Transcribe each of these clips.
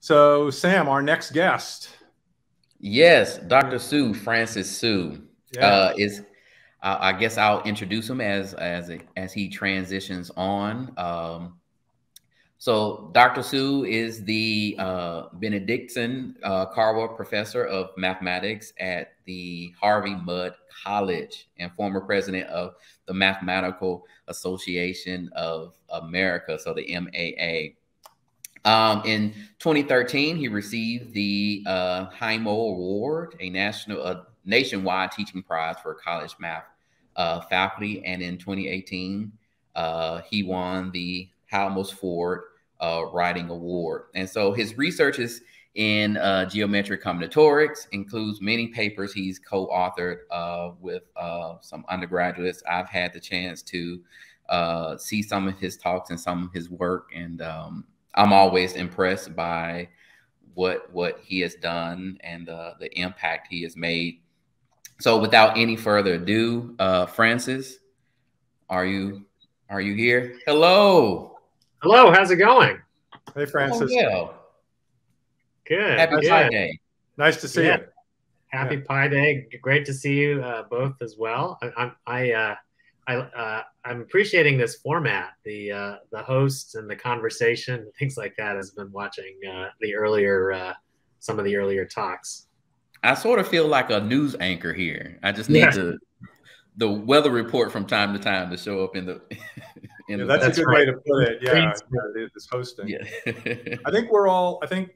So, Sam, our next guest. Yes, Dr. Su Francis Su yeah. uh, is. Uh, I guess I'll introduce him as as as he transitions on. Um, so, Dr. Su is the uh, Benedictine uh, Carver Professor of Mathematics at the Harvey Mudd College and former president of the Mathematical Association of America, so the MAA. Um, in 2013, he received the uh, Award, a national, nationwide teaching prize for college math uh, faculty. And in 2018, uh, he won the Halmos Ford uh, Writing Award. And so his research is in uh, geometric combinatorics, includes many papers he's co-authored uh, with some undergraduates. I've had the chance to see some of his talks and some of his work, and um, I'm always impressed by what what he has done and the the impact he has made. So, without any further ado, uh, Francis, are you are you here? Hello. Hello. How's it going? Hey, Francis. Oh, yeah. Good. Happy good. Pi Day. Nice to see yeah. you. Happy yeah. Pi Day. Great to see you uh, both as well. I, I, I uh, I, uh, I'm appreciating this format, the uh, the hosts and the conversation, things like that. Has been watching uh, the earlier uh, some of the earlier talks. I sort of feel like a news anchor here. I just need yeah. to the weather report from time to time to show up in the. in yeah, the, that's, that's, a good way to put it. Yeah, yeah this hosting. Yeah. I think we're all. I think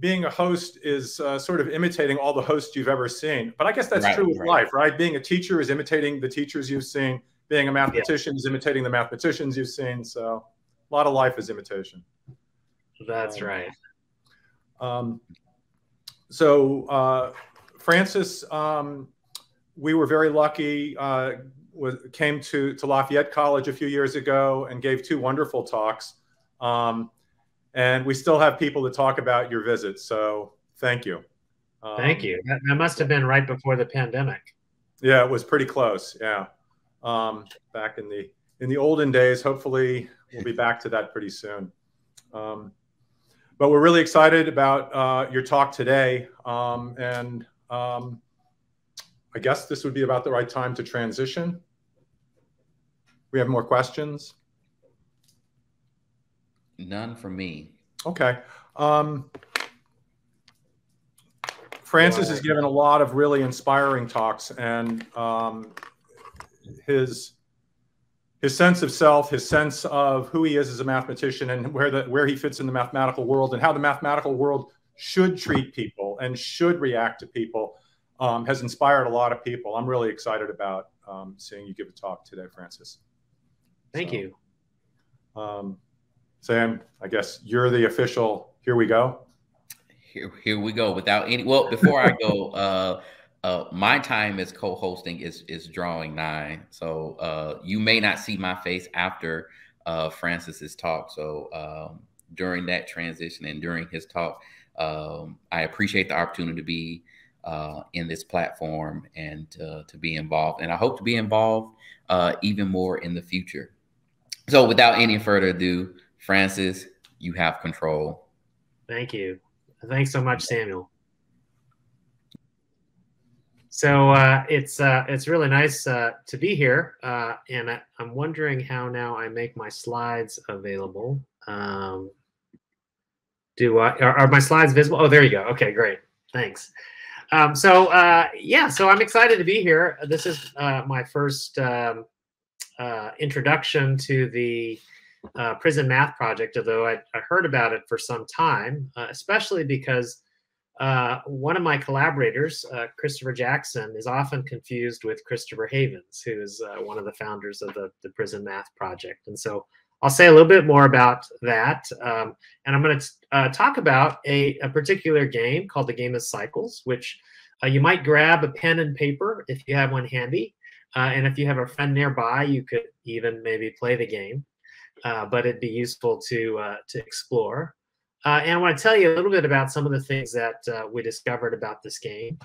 being a host is uh, sort of imitating all the hosts you've ever seen. But I guess that's right, true with right. life, right? Being a teacher is imitating the teachers you've seen. Being a mathematician yeah. is imitating the mathematicians you've seen. So a lot of life is imitation. That's um, right. Um, so uh, Francis, um, we were very lucky. Uh, was, came to to Lafayette College a few years ago and gave two wonderful talks. Um, and we still have people to talk about your visit. So thank you. Um, thank you. That, that, must have been right before the pandemic. Yeah, it was pretty close. Yeah, um, back in the in the olden days. Hopefully, we'll be back to that pretty soon. Um, but we're really excited about uh, your talk today, um, and um, I guess this would be about the right time to transition. We have more questions. None for me. Okay. Um, Francis has given a lot of really inspiring talks, and um, his his sense of self, his sense of who he is as a mathematician, and where the where he fits in the mathematical world, and how the mathematical world should treat people and should react to people, um, has inspired a lot of people. I'm really excited about um, seeing you give a talk today, Francis. Thank so, you. Um, Sam, I guess you're the official. Here we go. Here, here we go. Without any, well, before I go, uh, uh, my time as co-hosting is is drawing nigh. So uh, you may not see my face after uh, Francis's talk. So um, during that transition and during his talk, um, I appreciate the opportunity to be uh, in this platform and uh, to be involved. And I hope to be involved uh, even more in the future. So without any further ado, Francis, you have control. Thank you. Thanks so much, Samuel. So uh, it's uh, it's really nice uh, to be here, uh, and I, am wondering how now I make my slides available. Um, do I are, are, my slides visible? Oh, there you go. Okay, great. Thanks. Um, so uh, yeah, so I'm excited to be here. This is uh, my first um, introduction to the Prison Math Project, although I, I, heard about it for some time, especially because uh, one of my collaborators, uh, Christopher Jackson, is often confused with Christopher Havens, who is uh, one of the founders of the, the Prison Math Project. And so I'll say a little bit more about that. Um, and I'm going to uh, talk about a, a, particular game called the Game of Cycles, which you might grab a pen and paper if you have one handy. and if you have a friend nearby, you could even maybe play the game uh, but it'd be useful to uh, to explore. Uh, and I want to tell you a little bit about some of the things that uh, we discovered about this game.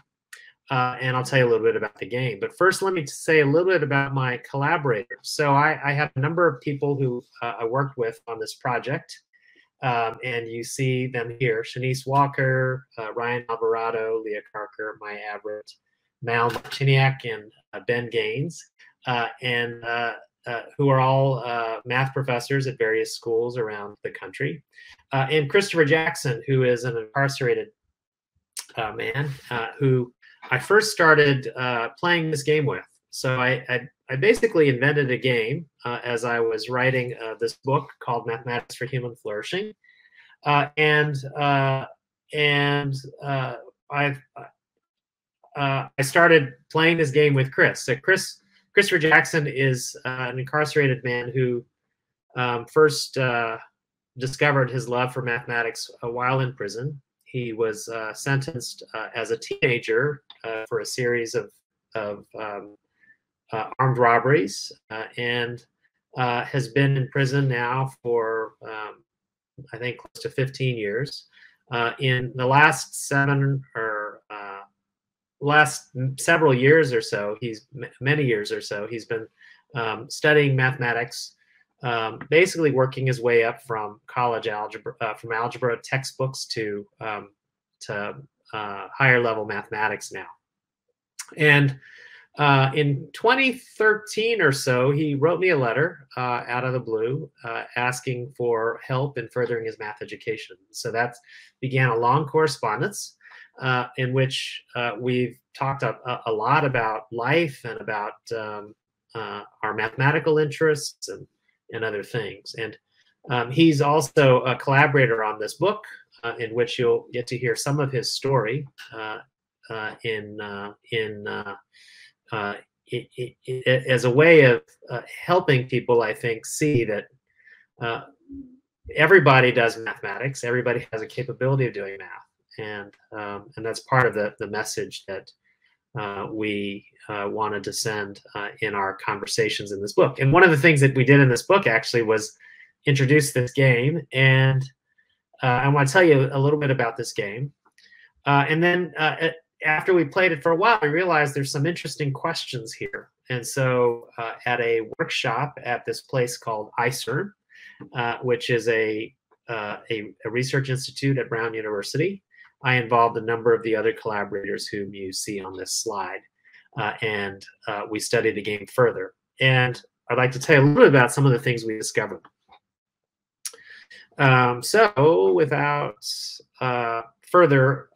Uh, and I'll tell you a little bit about the game. But first, let me say a little bit about my collaborators. So I, I have a number of people who uh, I worked with on this project. Um, and you see them here Shanise Walker, uh, Ryan Alvarado, Leah Karker, Maia Averett, Mal Marciniak, and uh, Ben Gaines, and uh, uh, who are all math professors at various schools around the country. and Christopher Jackson, who is an incarcerated man who I first started playing this game with. So I, I, I basically invented a game uh, as I was writing uh, this book called Mathematics for Human Flourishing, uh, and uh, and uh, I uh, I started playing this game with Chris. So Chris Christopher Jackson is an incarcerated man who um, first discovered his love for mathematics while in prison. He was sentenced as a teenager for a series of of um, uh, armed robberies uh, and uh, has been in prison now for, um, I think, close to 15 years. in the last seven or last several years or so, he's many years or so, he's been um, studying mathematics, um, basically working his way up from college algebra, uh, from algebra textbooks to um, to uh, higher level mathematics now. And uh, in 2013 or so, he wrote me a letter uh, out of the blue uh, asking for help in furthering his math education. So that began a long correspondence uh, in which uh, we've talked a, a, lot about life and about um, uh, our mathematical interests and, and other things. And um, he's also a collaborator on this book, in which you'll get to hear some of his story in in uh, it, it, it, as a way of uh, helping people, I think, see that uh, everybody does mathematics. Everybody has a capability of doing math, and um, and that's part of the the message that uh, we uh, wanted to send uh, in our conversations in this book. And one of the things that we did in this book actually was introduce this game, and I want to tell you a little bit about this game. and then after we played it for a while, we realized there's some interesting questions here. And so uh, at a workshop at this place called ICERM, uh, which is a, uh, a, a, research institute at Brown University, I involved a number of the other collaborators whom you see on this slide. Uh, and uh, we studied the game further. And I'd like to tell you a little bit about some of the things we discovered. Um, so without uh, further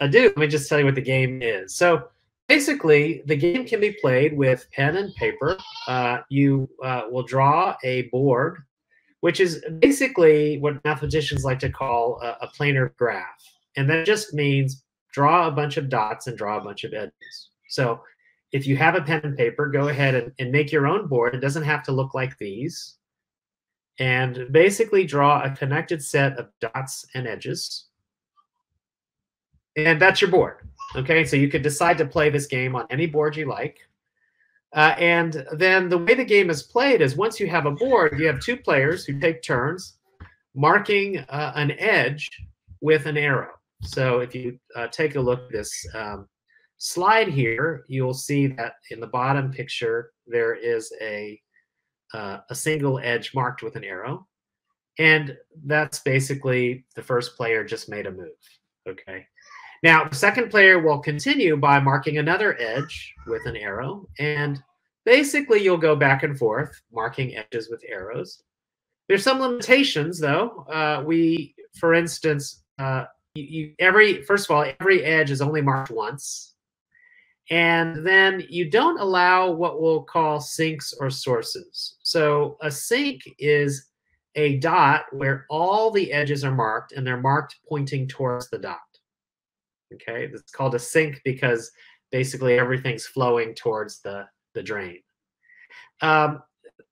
ado, let me just tell you what the game is. So basically, the game can be played with pen and paper. Uh, you uh, will draw a board, which is basically what mathematicians like to call a, a planar graph. And that just means draw a bunch of dots and draw a bunch of edges. So if you have a pen and paper, go ahead and, and make your own board. It doesn't have to look like these. And basically draw a connected set of dots and edges and that's your board. Okay, so you could decide to play this game on any board you like. Uh, and then the way the game is played is once you have a board, you have two players who take turns marking uh, an edge with an arrow. So if you uh, take a look at this um, slide here, you'll see that in the bottom picture, there is a, uh, a single edge marked with an arrow. And that's basically the first player just made a move. Okay. Now, the second player will continue by marking another edge with an arrow. And basically, you'll go back and forth, marking edges with arrows. There's some limitations, though. Uh, we, for instance, uh, you, every first of all, every edge is only marked once. And then you don't allow what we'll call sinks or sources. So a sink is a dot where all the edges are marked and they're marked pointing towards the dot. Okay, it's called a sink because basically everything's flowing towards the, the drain. Um,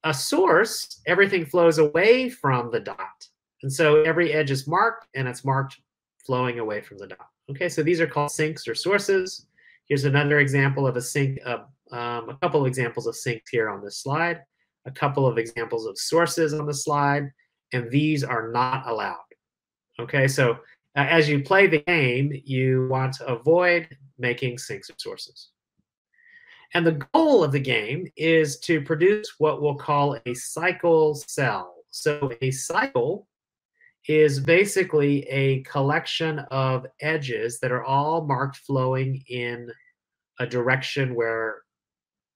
a source, everything flows away from the dot. And so every edge is marked and it's marked flowing away from the dot. Okay, so these are called sinks or sources. Here's another example of a sink, uh, um, a couple of examples of sinks here on this slide, a couple of examples of sources on the slide, and these are not allowed. Okay, so as you play the game, you want to avoid making sinks or sources. And the goal of the game is to produce what we'll call a cycle cell. So a cycle is basically a collection of edges that are all marked flowing in a direction where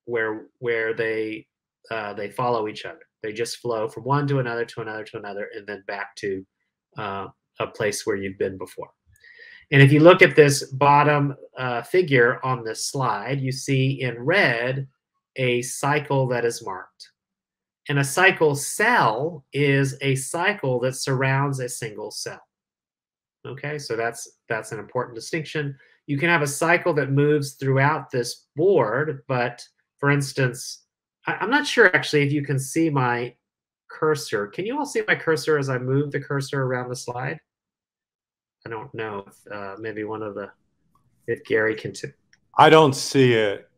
where where they uh, they follow each other. They just flow from one to another to another to another, and then back to uh, a place where you've been before. And if you look at this bottom uh, figure on this slide, you see in red a cycle that is marked. And a cycle cell is a cycle that surrounds a single cell. Okay, so that's that's an important distinction. You can have a cycle that moves throughout this board, but for instance, I, am not sure actually if you can see my cursor. Can you all see my cursor as I move the cursor around the slide? I don't know if uh, maybe one of the if Gary can. I don't see it.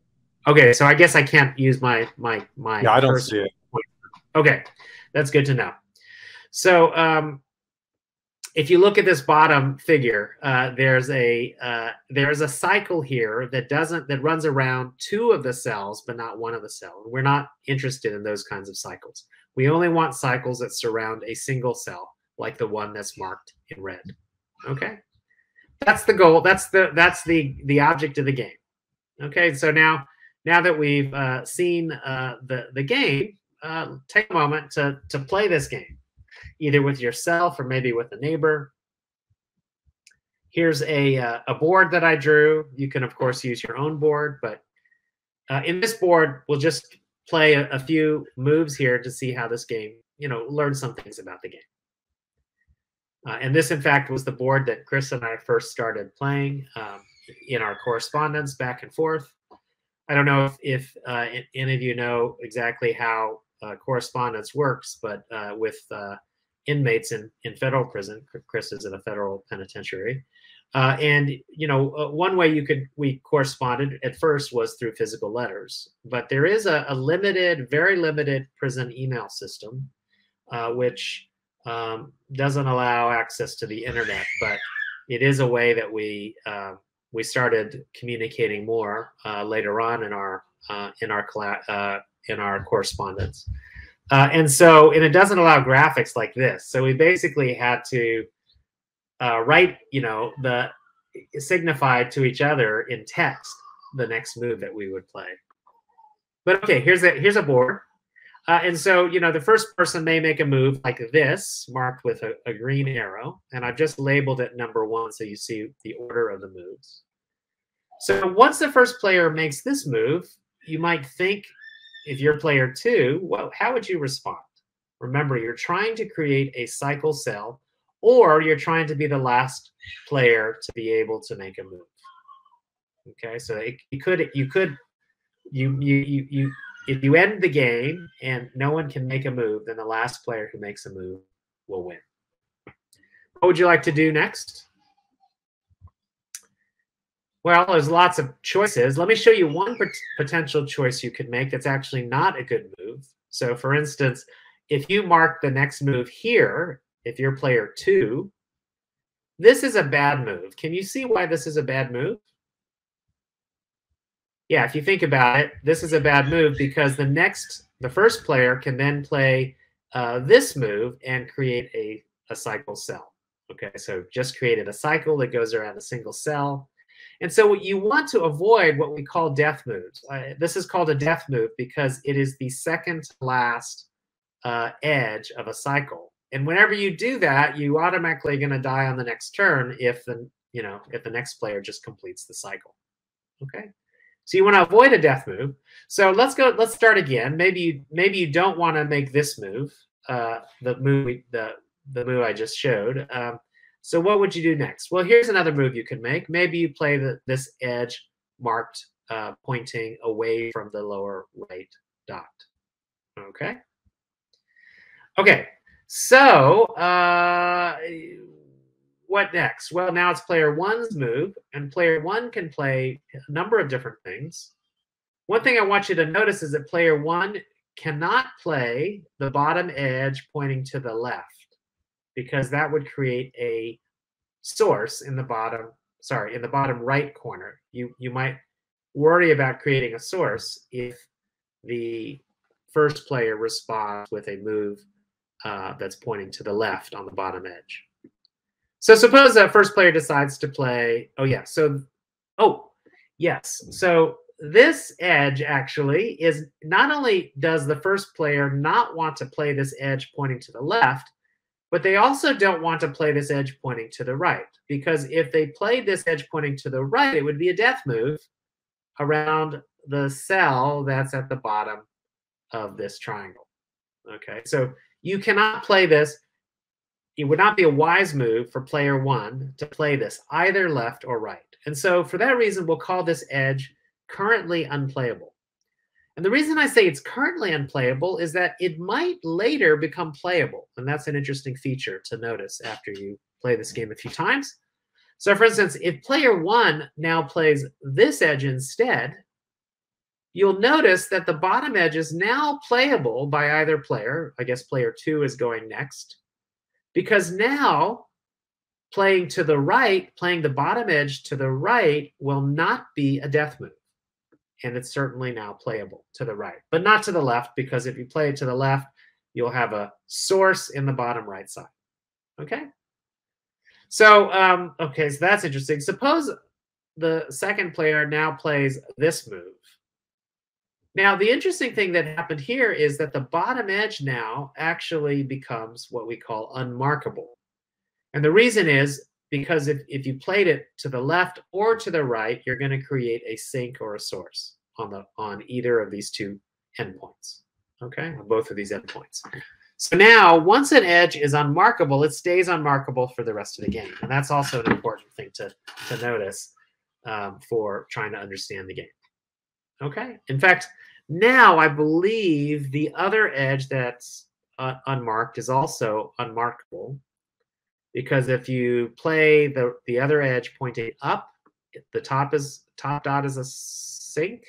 Okay, so I guess I can't use my my my. Yeah, I don't see it. Okay, that's good to know. So um, if you look at this bottom figure, uh, there's a uh, there's a cycle here that doesn't that runs around two of the cells, but not one of the cells. We're not interested in those kinds of cycles. We only want cycles that surround a single cell, like the one that's marked in red. Okay, that's the goal. That's the that's the the object of the game. Okay, so now now that we've uh, seen uh, the the game, uh, take a moment to to play this game, either with yourself or maybe with a neighbor. Here's a uh, a board that I drew. You can of course use your own board, but uh, in this board, we'll just play a, a few moves here to see how this game, you know, learn some things about the game. Uh, and this, in fact, was the board that Chris and I first started playing um, in our correspondence back and forth. I don't know if, if uh, any of you know exactly how correspondence works, but uh, with uh, inmates in, in federal prison, Chris is in a federal penitentiary. Uh, and you know, one way you could we corresponded at first was through physical letters, but there is a, a limited, very limited prison email system, which um, doesn't allow access to the internet, but it is a way that we uh, we started communicating more uh, later on in our uh, in our uh, in our correspondence. Uh, and so, and it doesn't allow graphics like this. So we basically had to uh, write, you know, the signify to each other in text the next move that we would play. But okay, here's a here's a board. Uh, and so, you know, the first person may make a move like this, marked with a, a, green arrow. And I've just labeled it number one so you see the order of the moves. So once the first player makes this move, you might think, if you're player two, well, how would you respond? Remember, you're trying to create a cycle cell, or you're trying to be the last player to be able to make a move. Okay, so it, you could you could you you you you if you end the game and no one can make a move, then the last player who makes a move will win. What would you like to do next? Well, there's lots of choices. Let me show you one pot potential choice you could make that's actually not a good move. So for instance, if you mark the next move here, if you're player two, this is a bad move. Can you see why this is a bad move? yeah, if you think about it, this is a bad move because the next, the first player can then play uh, this move and create a, a cycle cell. Okay, so just created a cycle that goes around a single cell. And so you want to avoid what we call death moves. Uh, this is called a death move because it is the second last uh, edge of a cycle. And whenever you do that, you automatically going to die on the next turn if the you know if the next player just completes the cycle. Okay. So you want to avoid a death move. So let's go. Let's start again. Maybe you maybe you don't want to make this move, uh, the move the the move I just showed. Um, so what would you do next? Well, here's another move you can make. Maybe you play the, this edge marked uh, pointing away from the lower right dot. Okay. Okay. So uh, what next? Well, now it's player one's move, and player one can play a number of different things. One thing I want you to notice is that player one cannot play the bottom edge pointing to the left because that would create a source in the bottom, sorry, in the bottom right corner. You, you might worry about creating a source if the first player responds with a move uh, that's pointing to the left on the bottom edge. So suppose that first player decides to play. Oh yeah. So, oh yes. So this edge actually is not only does the first player not want to play this edge pointing to the left, but they also don't want to play this edge pointing to the right because if they played this edge pointing to the right, it would be a death move around the cell that's at the bottom of this triangle. Okay, so you cannot play this. It would not be a wise move for player one to play this either left or right. And so for that reason, we'll call this edge currently unplayable. And the reason I say it's currently unplayable is that it might later become playable. And that's an interesting feature to notice after you play this game a few times. So for instance, if player one now plays this edge instead, you'll notice that the bottom edge is now playable by either player. I guess player two is going next. Because now playing to the right, playing the bottom edge to the right will not be a death move and it's certainly now playable to the right, but not to the left, because if you play it to the left, you'll have a source in the bottom right side. Okay? So, um, okay, so that's interesting. Suppose the second player now plays this move. Now, the interesting thing that happened here is that the bottom edge now actually becomes what we call unmarkable. And the reason is because if, if you played it to the left or to the right, you're going to create a sink or a source on the on either of these two endpoints. Okay, on both of these endpoints. So now, once an edge is unmarkable, it stays unmarkable for the rest of the game, and that's also an important thing to to notice um, for trying to understand the game. Okay. In fact, now I believe the other edge that's uh, unmarked is also unmarkable because if you play the, the other edge pointing up, the top is top dot is a sink.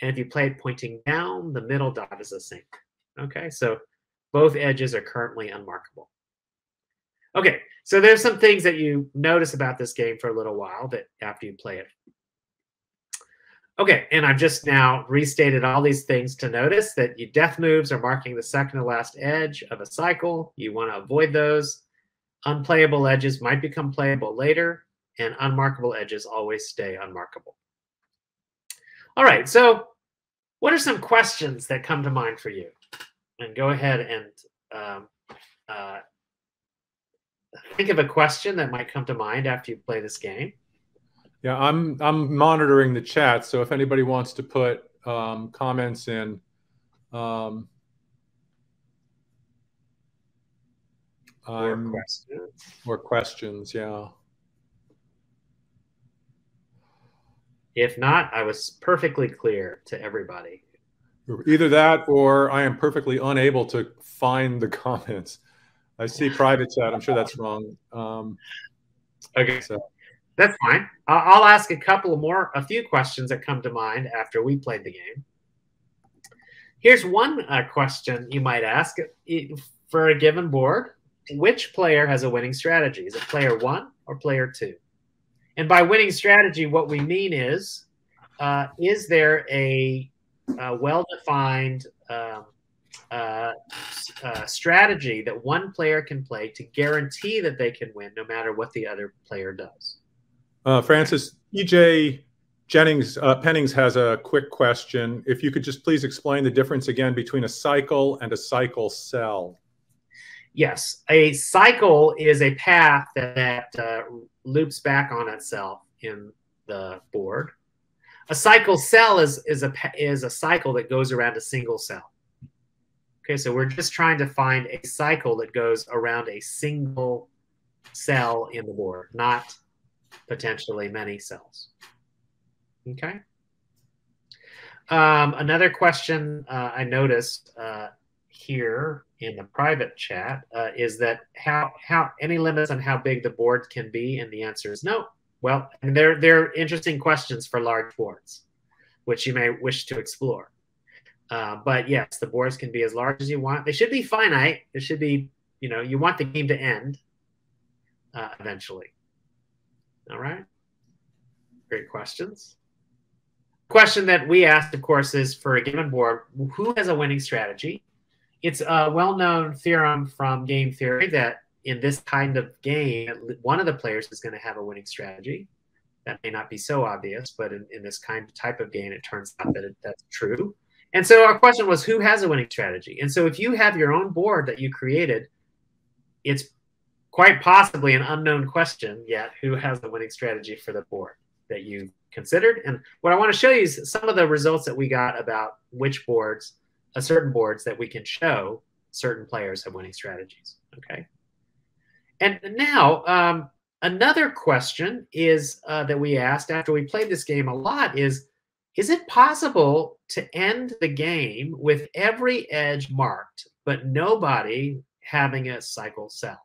And if you play it pointing down, the middle dot is a sink. Okay, so both edges are currently unmarkable. Okay, so there's some things that you notice about this game for a little while that after you play it. Okay, and I've just now restated all these things to notice that your death moves are marking the second to last edge of a cycle. You want to avoid those. Unplayable edges might become playable later, and unmarkable edges always stay unmarkable. All right, so what are some questions that come to mind for you? And go ahead and um, uh, think of a question that might come to mind after you play this game. Yeah, I'm I'm monitoring the chat, so if anybody wants to put um, comments in, um, More questions. More questions, yeah. If not, I was perfectly clear to everybody. Either that or I am perfectly unable to find the comments. I see private chat. I'm sure that's wrong. Um, okay. So. That's fine. I'll ask a couple more, a few questions that come to mind after we played the game. Here's one uh, question you might ask for a given board which player has a winning strategy? Is it player one or player two? And by winning strategy, what we mean is, uh, is there a, a well-defined um, uh, uh, strategy that one player can play to guarantee that they can win, no matter what the other player does? Uh, Francis, EJ Jennings uh, Pennings has a quick question. If you could just please explain the difference again between a cycle and a cycle cell. Yes, a cycle is a path that, uh, loops back on itself in the board. A cycle cell is is a is a cycle that goes around a single cell. Okay, so we're just trying to find a cycle that goes around a single cell in the board, not potentially many cells. Okay. Um, another question uh, I noticed uh, here in the private chat uh, is that how how any limits on how big the board can be, and the answer is no. Well, and they're they're interesting questions for large boards, which you may wish to explore. Uh, but yes, the boards can be as large as you want. They should be finite. It should be, you know, you want the game to end uh, eventually. All right. Great questions. Question that we asked, of course, is for a given board, who has a winning strategy? It's a well-known theorem from game theory that in this kind of game, one of the players is going to have a winning strategy. That may not be so obvious, but in, in this kind of type of game, it turns out that it, that's true. And so our question was, who has a winning strategy? And so if you have your own board that you created, it's quite possibly an unknown question yet who has the winning strategy for the board that you considered. And what I want to show you is some of the results that we got about which boards, a certain boards that we can show certain players have winning strategies. Okay. And now, um, another question is uh, that we asked after we played this game a lot is is it possible to end the game with every edge marked, but nobody having a cycle cell?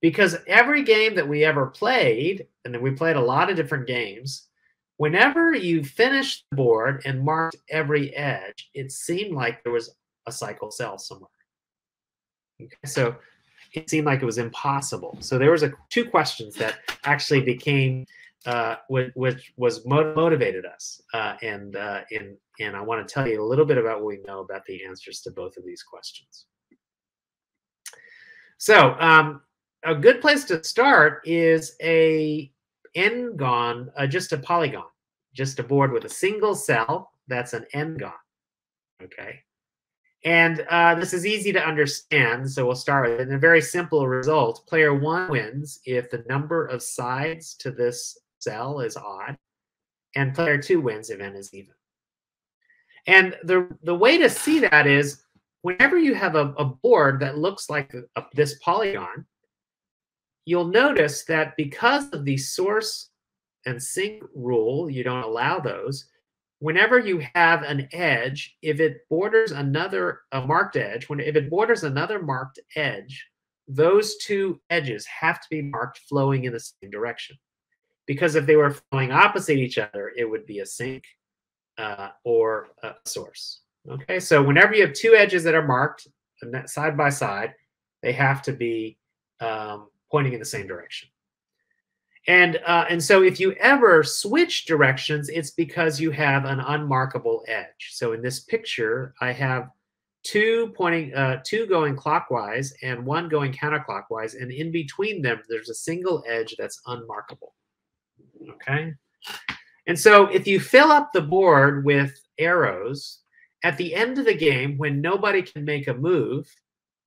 Because every game that we ever played, and then we played a lot of different games, whenever you finished the board and marked every edge, it seemed like there was a cycle cell somewhere. Okay, so it seemed like it was impossible. So there was a two questions that actually became uh, which, which, was motivated us. Uh, and uh, and and I want to tell you a little bit about what we know about the answers to both of these questions. So um, a good place to start is a n-gon, uh, just a polygon, just a board with a single cell. That's an n-gon. Okay. And uh, this is easy to understand, so we'll start with it. In a very simple result, player one wins if the number of sides to this cell is odd, and player two wins if n is even. And the, the way to see that is whenever you have a, a board that looks like a, a, this polygon, you'll notice that because of the source and sink rule, you don't allow those. Whenever you have an edge, if it borders another a marked edge, when if it borders another marked edge, those two edges have to be marked flowing in the same direction because if they were flowing opposite each other, it would be a sink uh, or a source. Okay, so whenever you have two edges that are marked side by side, they have to be um, pointing in the same direction. And uh, and so if you ever switch directions, it's because you have an unmarkable edge. So in this picture, I have two pointing, uh, two going clockwise and one going counterclockwise, and in between them, there's a single edge that's unmarkable. Okay. And so if you fill up the board with arrows, at the end of the game, when nobody can make a move,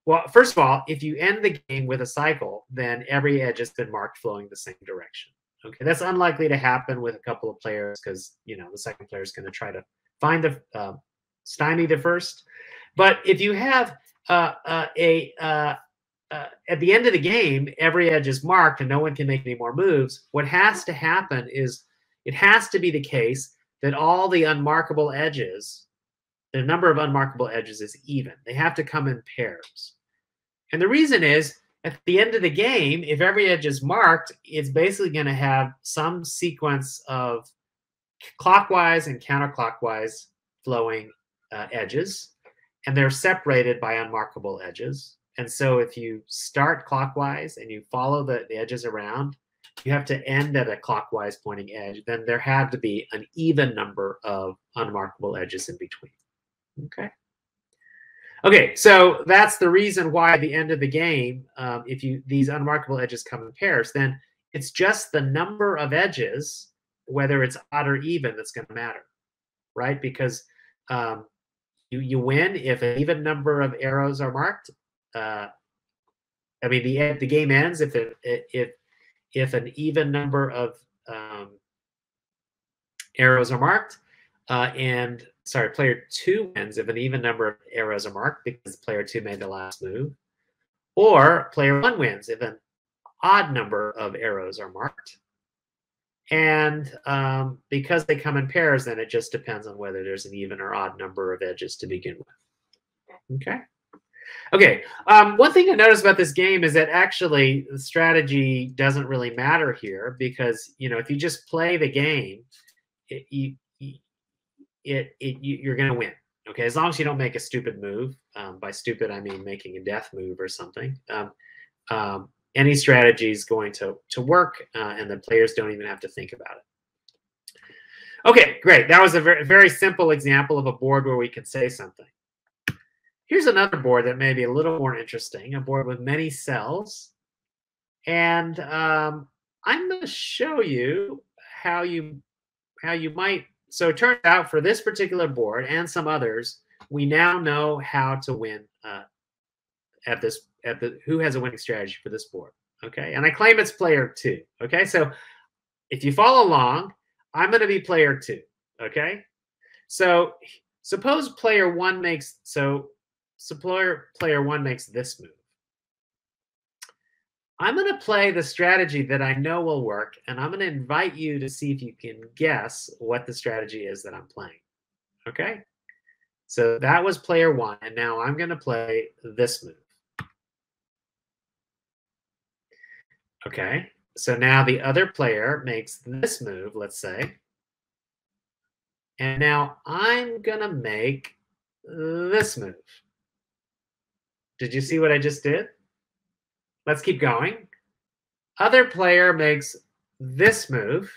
well, first of all, if you end the game with a cycle, then every edge has been marked flowing the same direction. Okay, that's unlikely to happen with a couple of players because you know the second player is going to try to find the uh, stymie the first. But if you have uh, uh, a uh, uh, at the end of the game, every edge is marked and no one can make any more moves. What has to happen is it has to be the case that all the unmarkable edges, the number of unmarkable edges is even. They have to come in pairs. And the reason is at the end of the game, if every edge is marked, it's basically going to have some sequence of clockwise and counterclockwise flowing uh, edges, and they're separated by unmarkable edges. And so if you start clockwise and you follow the, the edges around, you have to end at a clockwise pointing edge. Then there had to be an even number of unmarkable edges in between. Okay. Okay, so that's the reason why at the end of the game, um, if you these unmarkable edges come in pairs, then it's just the number of edges, whether it's odd or even, that's going to matter, right? Because um, you you win if an even number of arrows are marked, uh, I mean, the the game ends if it, if if an even number of um, arrows are marked, uh, and sorry, player two wins if an even number of arrows are marked because player two made the last move, or player one wins if an odd number of arrows are marked. And um, because they come in pairs, then it just depends on whether there's an even or odd number of edges to begin with. Okay. Okay. Um, one thing I noticed about this game is that actually the strategy doesn't really matter here because you know if you just play the game, it, you, it, it you're going to win. Okay, as long as you don't make a stupid move. Um, by stupid, I mean making a death move or something. Um, um, any strategy is going to to work, uh, and the players don't even have to think about it. Okay, great. That was a very very simple example of a board where we can say something. here's another board that may be a little more interesting, a board with many cells. And um, I'm going to show you how you how you might. So it turns out for this particular board and some others, we now know how to win uh, at this at the who has a winning strategy for this board. Okay, and I claim it's player two. Okay, so if you follow along, I'm going to be player two. Okay, so suppose player one makes so supplier player one makes this move. I'm going to play the strategy that I know will work, and I'm going to invite you to see if you can guess what the strategy is that I'm playing. Okay? So that was player one, and now I'm going to play this move. Okay, so now the other player makes this move, let's say. And now I'm going to make this move. Did you see what I just did? Let's keep going. Other player makes this move.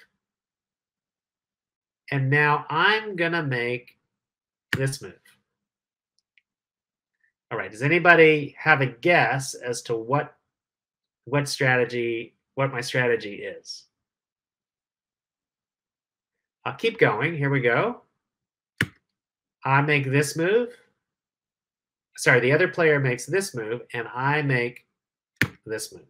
And now I'm going to make this move. All right. Does anybody have a guess as to what what strategy, what my strategy is? I'll keep going. Here we go. I make this move. Sorry, the other player makes this move, and I make this move.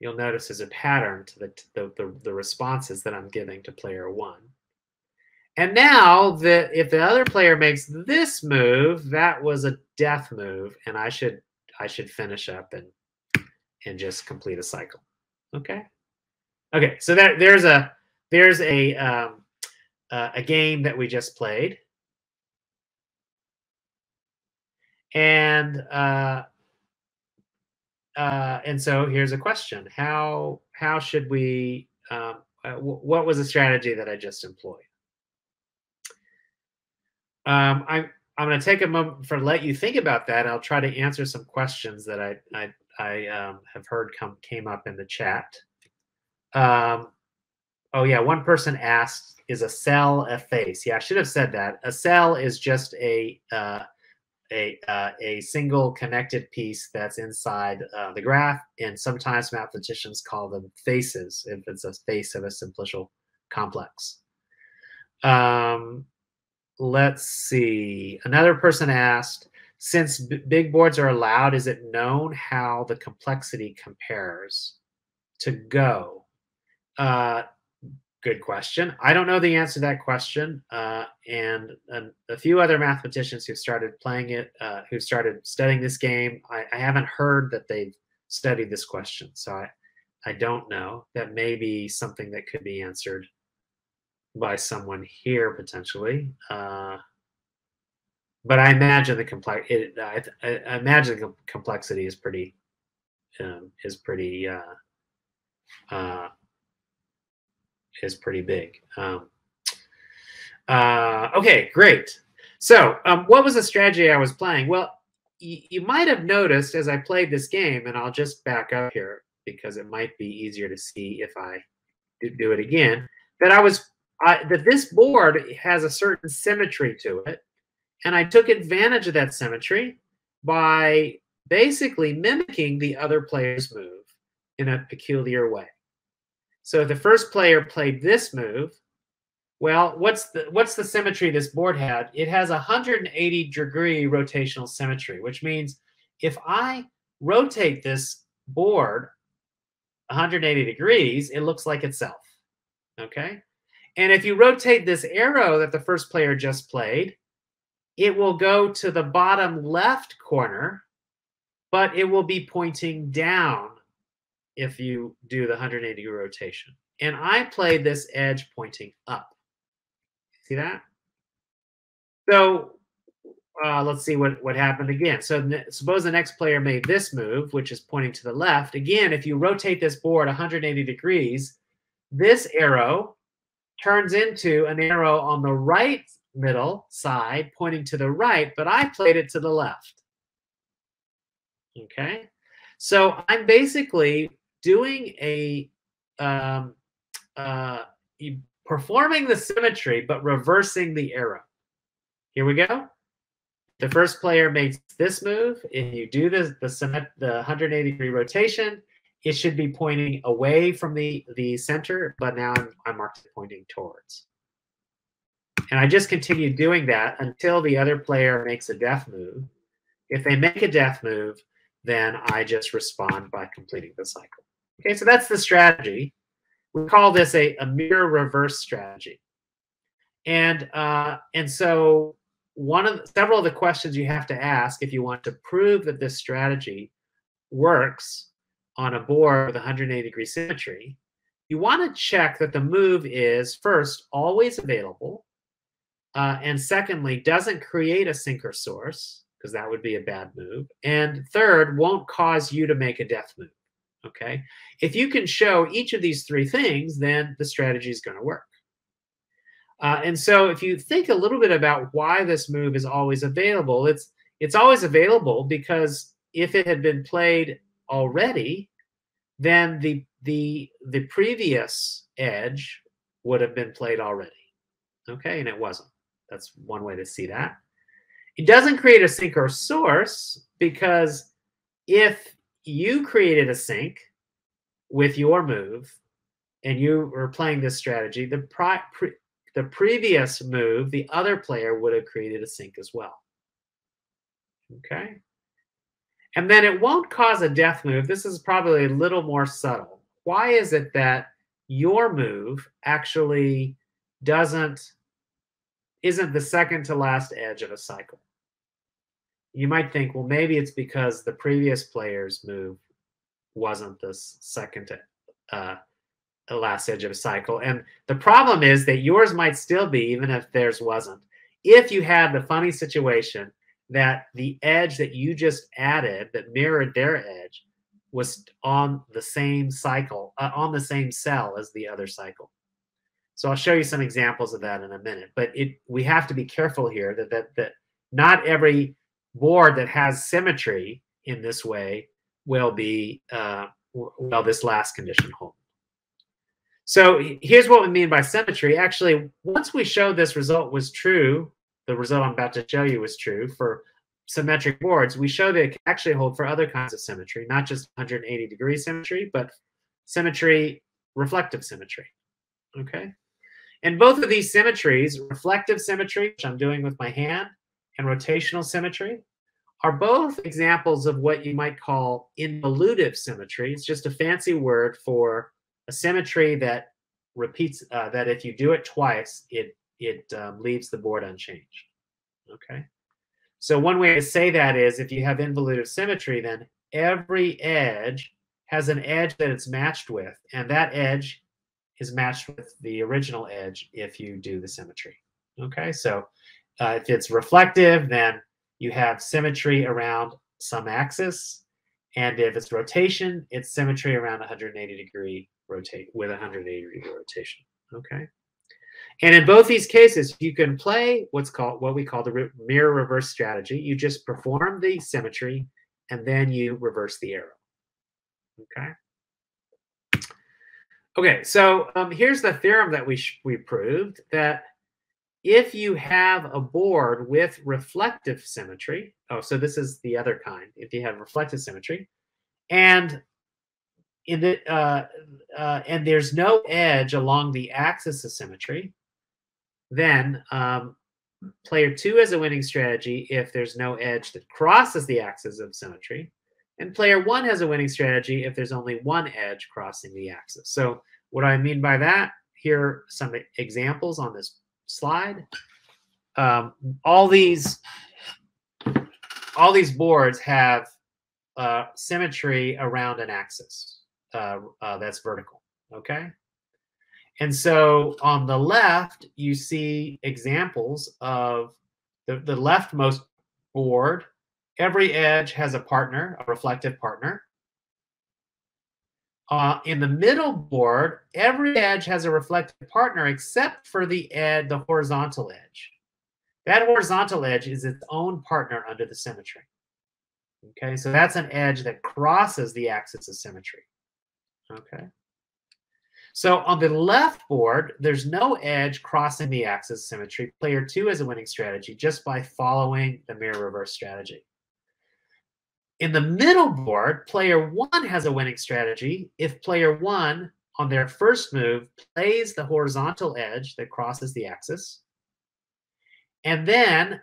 You'll notice there's a pattern to the, the, the, the responses that I'm giving to player one. And now the if the other player makes this move, that was a death move, and I should I should finish up and and just complete a cycle. Okay. Okay. So that there's a there's a um, uh, a game that we just played, and uh, uh, and so here's a question: How how should we? Um, uh, what was the strategy that I just employed? Um, I'm I'm going to take a moment for let you think about that. I'll try to answer some questions that I I, I um, have heard come came up in the chat. Um, oh yeah, one person asked, "Is a cell a face?" Yeah, I should have said that. A cell is just a uh, a, uh, a single connected piece that's inside uh, the graph. And sometimes mathematicians call them faces if it's a face of a simplicial complex. Um, let's see. Another person asked, since big boards are allowed, is it known how the complexity compares to Go? Uh, Good question. I don't know the answer to that question. Uh, and, and, a few other mathematicians who started playing it, uh, who started studying this game, I, I, haven't heard that they've studied this question. So I, I don't know. That may be something that could be answered by someone here potentially. Uh, but I imagine the complex. I, I, imagine the complexity is pretty um, is pretty uh, uh, is pretty big. Um, uh, okay, great. So, um, what was the strategy I was playing? Well, you might have noticed as I played this game, and I'll just back up here because it might be easier to see if I do it again. That I was I, that this board has a certain symmetry to it, and I took advantage of that symmetry by basically mimicking the other player's move in a peculiar way. So the first player played this move. Well, what's the what's the symmetry this board had? It has a 180 degree rotational symmetry, which means if I rotate this board 180 degrees, it looks like itself. Okay? And if you rotate this arrow that the first player just played, it will go to the bottom left corner, but it will be pointing down if you do the 180 degree rotation. And I played this edge pointing up. See that? So uh, let's see what, what happened again. So suppose the next player made this move, which is pointing to the left. Again, if you rotate this board 180 degrees, this arrow turns into an arrow on the right middle side pointing to the right, but I played it to the left. Okay. So I'm basically doing a um, uh, performing the symmetry but reversing the arrow. Here we go. the first player makes this move, and you do the the, the 180 degree rotation, it should be pointing away from the, the center, but now I'm, I marked pointing towards. And I just continue doing that until the other player makes a death move. If they make a death move, then I just respond by completing the cycle. Okay, so that's the strategy. We call this a, a mirror reverse strategy. And uh, and so one of the, several of the questions you have to ask if you want to prove that this strategy works on a board with 180 degree symmetry, you want to check that the move is first always available, uh, and secondly doesn't create a sink or source because that would be a bad move, and third won't cause you to make a death move. Okay, if you can show each of these three things, then the strategy is going to work. Uh, and so if you think a little bit about why this move is always available, it's it's always available because if it had been played already, then the the the previous edge would have been played already. Okay, and it wasn't. That's one way to see that. It doesn't create a sink or source because if you created a sink with your move and you were playing this strategy, the pri- pre- the previous move, the other player would have created a sink as well. Okay. And then it won't cause a death move. This is probably a little more subtle. Why is it that your move actually doesn't isn't the second to last edge of a cycle? You might think, well, maybe it's because the previous player's move wasn't the second to uh, last edge of a cycle. And the problem is that yours might still be, even if theirs wasn't. If you had the funny situation that the edge that you just added that mirrored their edge was on the same cycle, uh, on the same cell as the other cycle. So I'll show you some examples of that in a minute. But it we have to be careful here that that that not every board that has symmetry in this way will be uh, well this last condition hold. So here's what we mean by symmetry. Actually, once we showed this result was true, the result I'm about to show you was true for symmetric boards, we showed it can actually hold for other kinds of symmetry, not just 180 degree symmetry, but symmetry, reflective symmetry. Okay. And both of these symmetries, reflective symmetry, which I'm doing with my hand, and rotational symmetry, are both examples of what you might call involutive symmetry. It's just a fancy word for a symmetry that repeats uh, that if you do it twice, it it um, leaves the board unchanged. Okay. So one way to say that is if you have involutive symmetry, then every edge has an edge that it's matched with, and that edge is matched with the original edge if you do the symmetry. Okay, so uh, if it's reflective, then you have symmetry around some axis, and if it's rotation, it's symmetry around 180 degree rotate with 180 degree rotation. Okay. And in both these cases, you can play what's called what we call the mirror reverse strategy. You just perform the symmetry and then you reverse the arrow. Okay. Okay, so um, here's the theorem that we we proved that if you have a board with reflective symmetry, oh, so this is the other kind. If you have reflective symmetry, and in the uh, uh, and there's no edge along the axis of symmetry, then um, player two has a winning strategy if there's no edge that crosses the axis of symmetry, and player one has a winning strategy if there's only one edge crossing the axis. So what I mean by that, here are some examples on this slide. Um, all these all these boards have uh, symmetry around an axis uh, uh, that's vertical. Okay. And so on the left, you see examples of the, the leftmost board. Every edge has a partner, a reflective partner. Uh, in the middle board, every edge has a reflective partner except for the edge, the horizontal edge. That horizontal edge is its own partner under the symmetry. Okay, so that's an edge that crosses the axis of symmetry. Okay. So on the left board, there's no edge crossing the axis symmetry. Player two has a winning strategy just by following the mirror reverse strategy. In the middle board, player one has a winning strategy if player one on their first move plays the horizontal edge that crosses the axis. And then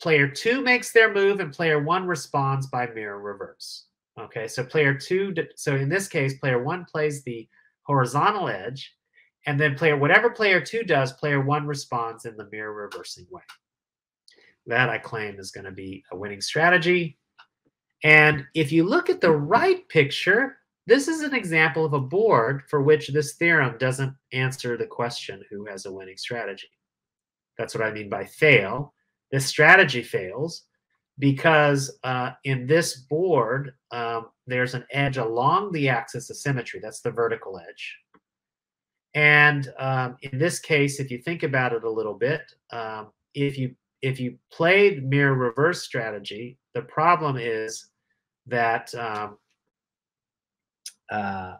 player two makes their move and player one responds by mirror reverse. Okay, so player two, so in this case, player one plays the horizontal edge, and then player whatever player two does, player one responds in the mirror reversing way. That I claim is going to be a winning strategy. And if you look at the right picture, this is an example of a board for which this theorem doesn't answer the question who has a winning strategy. That's what I mean by fail. This strategy fails because uh, in this board, um, there's an edge along the axis of symmetry. That's the vertical edge. And um, in this case, if you think about it a little bit, um, if you if you played mirror reverse strategy, the problem is that um, uh,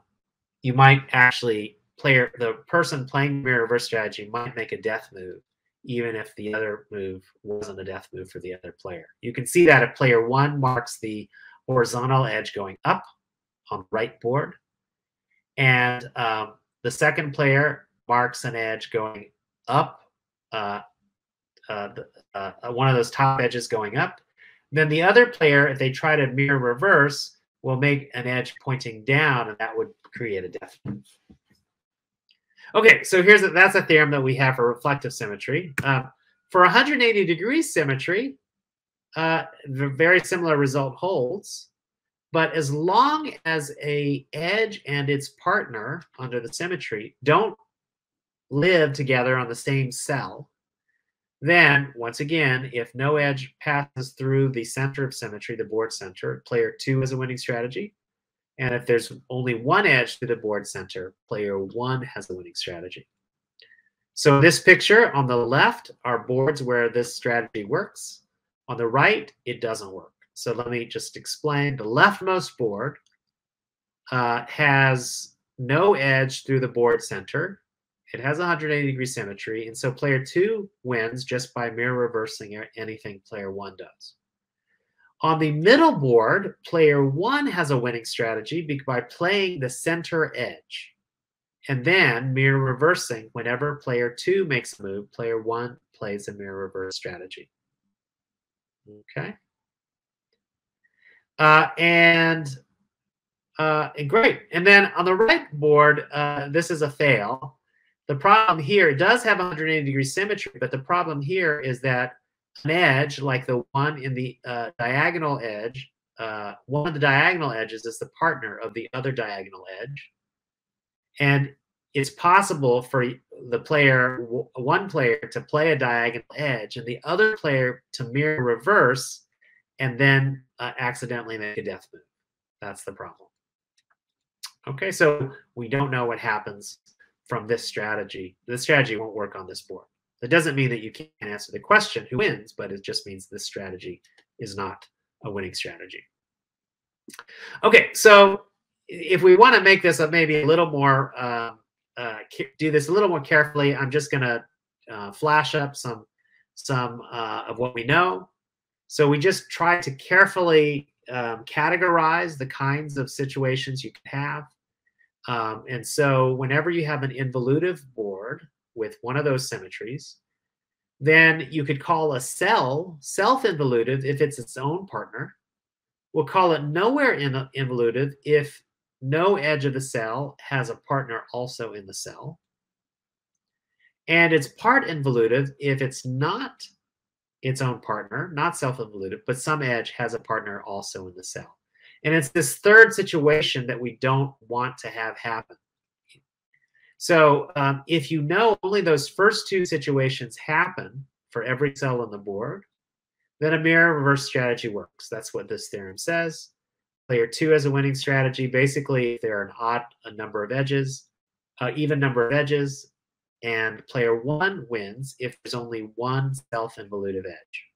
you might actually player the person playing mirror reverse strategy might make a death move even if the other move wasn't a death move for the other player. You can see that if player one marks the horizontal edge going up on the right board, and um, the second player marks an edge going up, uh, uh, uh, one of those top edges going up, then the other player, if they try to mirror reverse, will make an edge pointing down, and that would create a death. Okay, so here's a, that's a theorem that we have for reflective symmetry. Uh, for 180 degree symmetry, uh, the very similar result holds. But as long as a edge and its partner under the symmetry don't live together on the same cell, then once again, if no edge passes through the center of symmetry, the board center, player two is a winning strategy. And if there's only one edge to the board center, player one has the winning strategy. So this picture on the left are boards where this strategy works. On the right, it doesn't work. So let me just explain. The leftmost board uh, has no edge through the board center. It has 180 degree symmetry. And so player two wins just by mirror reversing anything player one does. On the middle board, player one has a winning strategy by playing the center edge. And then mirror reversing whenever player two makes a move, player one plays a mirror reverse strategy. Okay. Uh, and, uh, and great. And then on the right board, uh, this is a fail. The problem here, it does have 180 degree symmetry, but the problem here is that an edge like the one in the uh, diagonal edge, uh, one of the diagonal edges is the partner of the other diagonal edge. And it's possible for the player, one player to play a diagonal edge and the other player to mirror reverse and then uh, accidentally make a death move. That's the problem. Okay, so we don't know what happens from this strategy. This strategy won't work on this board. That doesn't mean that you can't answer the question who wins, but it just means this strategy is not a winning strategy. Okay, so if we want to make this a, maybe a little more, uh, uh, do this a little more carefully, I'm just going to uh, flash up some some uh, of what we know. So we just try to carefully um, categorize the kinds of situations you can have. Um, and so whenever you have an involutive board, with one of those symmetries, then you could call a cell self-involutive if it's its own partner. We'll call it nowhere in involutive if no edge of the cell has a partner also in the cell. And it's part involutive if it's not its own partner, not self-involutive, but some edge has a partner also in the cell. And it's this third situation that we don't want to have happen. So um, if you know only those first two situations happen for every cell on the board, then a mirror reverse strategy works. That's what this theorem says. Player two has a winning strategy. Basically, if there are an odd a number of edges, uh, even number of edges, and player one wins if there's only one self-involutive edge.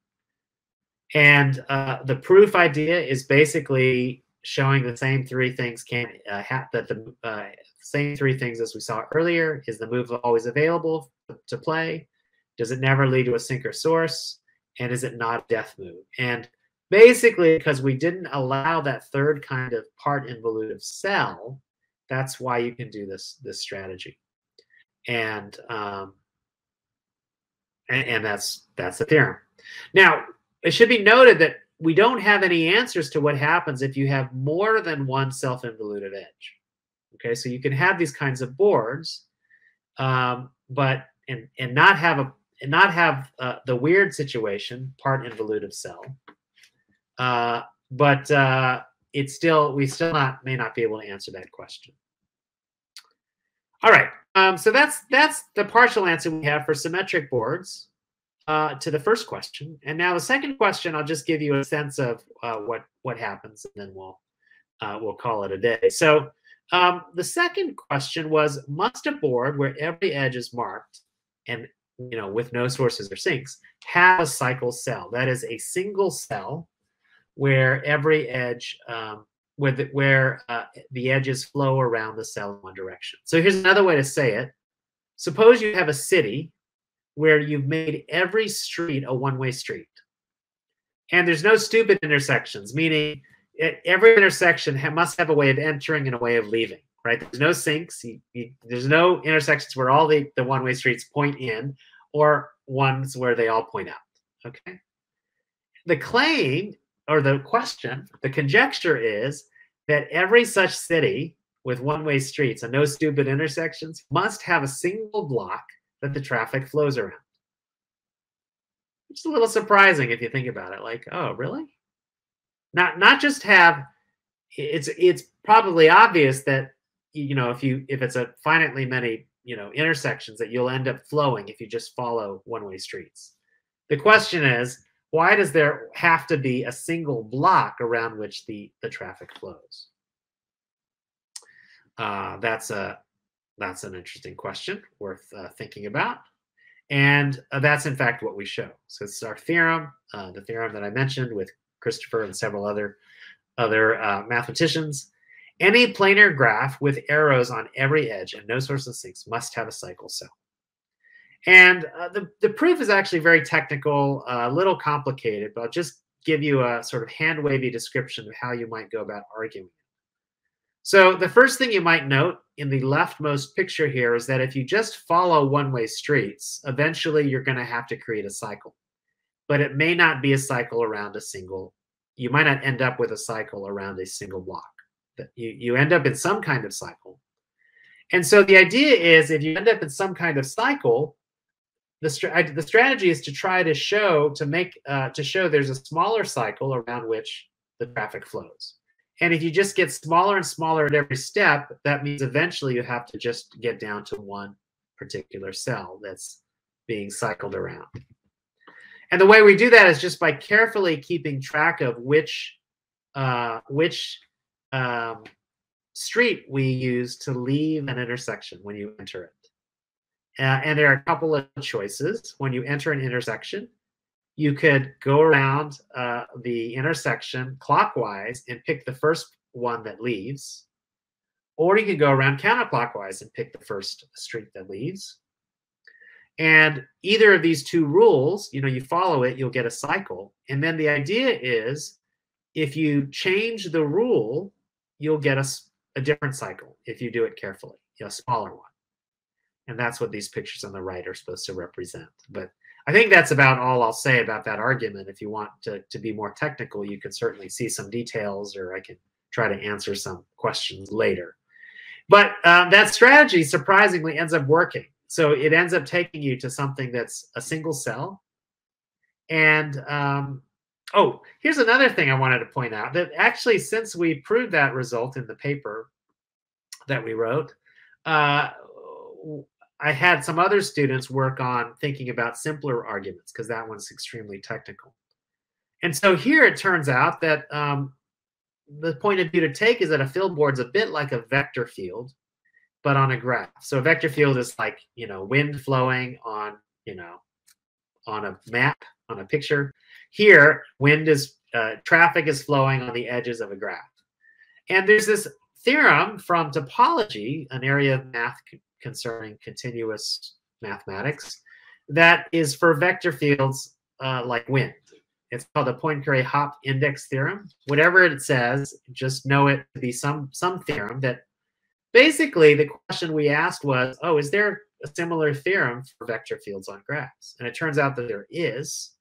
And uh, the proof idea is basically showing the same three things can uh, ha- that the uh, same three things as we saw earlier. Is the move always available to play? Does it never lead to a sink or source? And is it not a death move? And basically, because we didn't allow that third kind of part involutive cell, that's why you can do this this strategy. And um, and, and that's that's the theorem. Now, it should be noted that we don't have any answers to what happens if you have more than one self-involuted edge. Okay, so you can have these kinds of boards, um, but and and not have a and not have uh, the weird situation part involutive cell. Uh, but uh, it's still we still not may not be able to answer that question. All right, um, so that's that's the partial answer we have for symmetric boards uh, to the first question. And now the second question, I'll just give you a sense of uh, what what happens, and then we'll uh, we'll call it a day. So um, the second question was: Must a board where every edge is marked and you know with no sources or sinks have a cycle cell? That is a single cell where every edge um, where the, where uh, the edges flow around the cell in one direction. So here's another way to say it. Suppose you have a city where you've made every street a one-way street. And there's no stupid intersections, meaning every intersection must have a way of entering and a way of leaving, right? There's no sinks. You, you, there's no intersections where all the, the one-way streets point in or ones where they all point out, okay? The claim or the question, the conjecture is that every such city with one-way streets and no stupid intersections must have a single block that the traffic flows around. It's a little surprising if you think about it. Like, oh, really? Not not just have it's it's probably obvious that you know if you if it's a finitely many you know intersections that you'll end up flowing if you just follow one-way streets. The question is, why does there have to be a single block around which the the traffic flows? Uh, that's a that's an interesting question worth uh, thinking about. And uh, that's in fact what we show. So this is our theorem, uh, the theorem that I mentioned with Christopher and several other other uh, mathematicians. Any planar graph with arrows on every edge and no source of sinks must have a cycle cell. And uh, the, the proof is actually very technical, uh, a little complicated, but I'll just give you a sort of hand wavy description of how you might go about arguing so the first thing you might note in the leftmost picture here is that if you just follow one-way streets, eventually you're going to have to create a cycle. But it may not be a cycle around a single, you might not end up with a cycle around a single block. You, you end up in some kind of cycle. And so the idea is if you end up in some kind of cycle, the, the strategy is to try to show to make uh, to show there's a smaller cycle around which the traffic flows. And if you just get smaller and smaller at every step, that means eventually you have to just get down to one particular cell that's being cycled around. And the way we do that is just by carefully keeping track of which uh, which um, street we use to leave an intersection when you enter it. Uh, and there are a couple of choices. When you enter an intersection, you could go around uh, the intersection clockwise and pick the first one that leaves, or you could go around counterclockwise and pick the first street that leaves. And either of these two rules, you know, you follow it, you'll get a cycle. And then the idea is if you change the rule, you'll get a, a different cycle if you do it carefully, a smaller one. And that's what these pictures on the right are supposed to represent. But I think that's about all I'll say about that argument. If you want to, to be more technical, you can certainly see some details or I can try to answer some questions later. But um, that strategy surprisingly ends up working. So it ends up taking you to something that's a single cell. And um, oh, here's another thing I wanted to point out that actually, since we proved that result in the paper that we wrote, uh, I had some other students work on thinking about simpler arguments because that one's extremely technical. And so here it turns out that um, the point of view to take is that a field board's a bit like a vector field, but on a graph. So a vector field is like, you know, wind flowing on, you know, on a map, on a picture. Here, wind is, uh, traffic is flowing on the edges of a graph. And there's this theorem from topology, an area of math concerning continuous mathematics, that is for vector fields uh, like wind. It's called the Poincare Hopf index theorem. Whatever it says, just know it to be some some theorem that basically the question we asked was, oh, is there a similar theorem for vector fields on graphs? And it turns out that there is.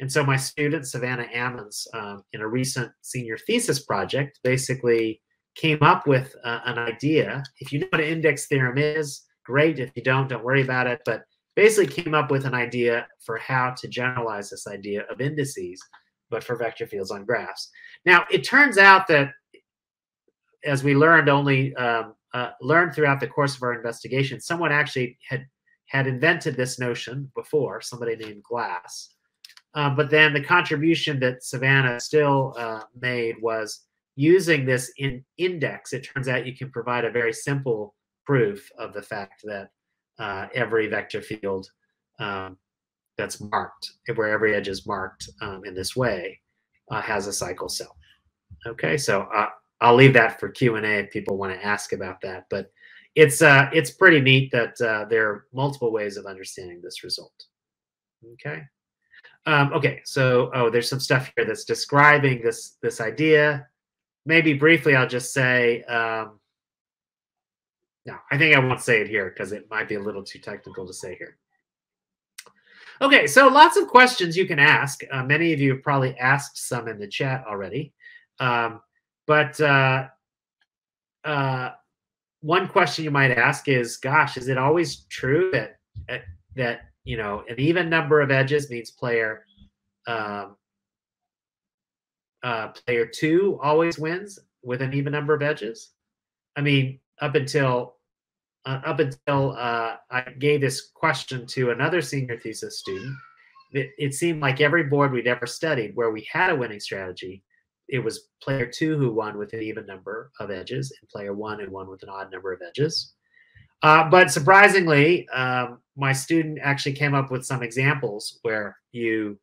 And so my student, Savannah Ammons, um, in a recent senior thesis project, basically came up with uh, an idea. If you know what an index theorem is, great. If you don't, don't worry about it. But basically came up with an idea for how to generalize this idea of indices, but for vector fields on graphs. Now, it turns out that, as we learned only um, uh, learned throughout the course of our investigation, someone actually had had invented this notion before, somebody named Glass. Uh, but then the contribution that Savannah still uh, made was using this in index. It turns out you can provide a very simple proof of the fact that uh, every vector field um, that's marked, where every edge is marked um, in this way, uh, has a cycle cell. Okay, so uh, I'll leave that for Q and A if people want to ask about that. But it's uh, it's pretty neat that uh, there are multiple ways of understanding this result. Okay. Um, okay, so oh, there's some stuff here that's describing this this idea. Maybe briefly, I'll just say. Um, no, I think I won't say it here because it might be a little too technical to say here. Okay, so lots of questions you can ask. Uh, many of you have probably asked some in the chat already. Um, but uh, uh, one question you might ask is, gosh, is it always true that that you know an even number of edges means player um, uh, player two always wins with an even number of edges? I mean, up until uh, up until uh, I gave this question to another senior thesis student, it, it, seemed like every board we'd ever studied where we had a winning strategy, it was player two who won with an even number of edges, and player one who won with an odd number of edges. Uh, but surprisingly, um, my student actually came up with some examples where you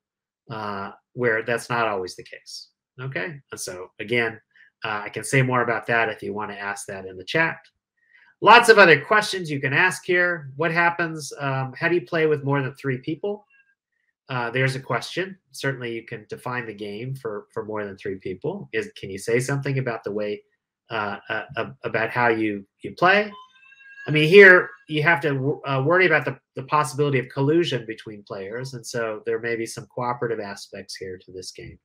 uh, where that's not always the case. Okay, so again, uh, I can say more about that if you want to ask that in the chat. Lots of other questions you can ask here. What happens? Um, how do you play with more than three people? Uh, there's a question. Certainly, you can define the game for for more than three people. Is can you say something about the way uh, uh, about how you you play? I mean, here you have to uh, worry about the, the possibility of collusion between players, and so there may be some cooperative aspects here to this game.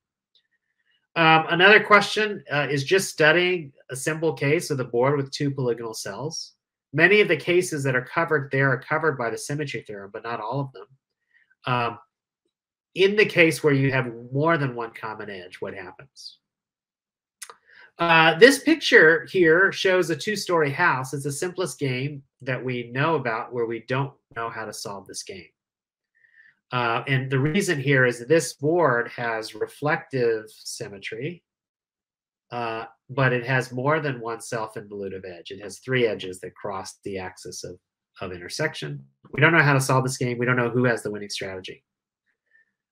Um, another question uh, is just studying a simple case of the board with two polygonal cells. Many of the cases that are covered there are covered by the symmetry theorem, but not all of them. Um, in the case where you have more than one common edge, what happens? Uh, this picture here shows a two-story house. It's the simplest game that we know about where we don't know how to solve this game. Uh, and the reason here is this board has reflective symmetry, uh, but it has more than one self-involutive edge. It has three edges that cross the axis of, of intersection. We don't know how to solve this game. We don't know who has the winning strategy.